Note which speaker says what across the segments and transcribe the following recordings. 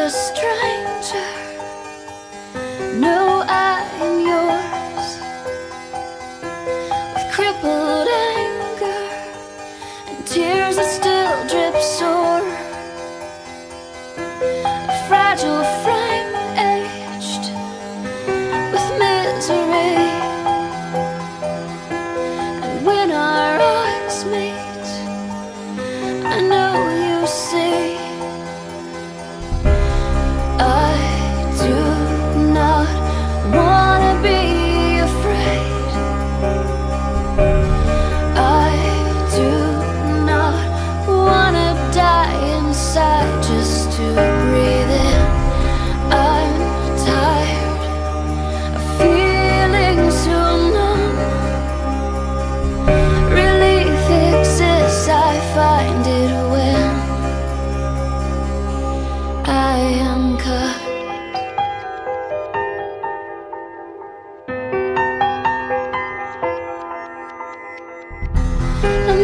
Speaker 1: a stranger. No, I am yours. With crippled anger And tears that still drip sore A fragile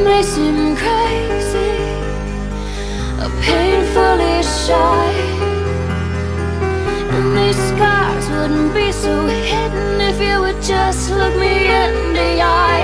Speaker 1: may seem crazy Or painfully shy And these scars wouldn't be so hidden If you would just look me in the eye.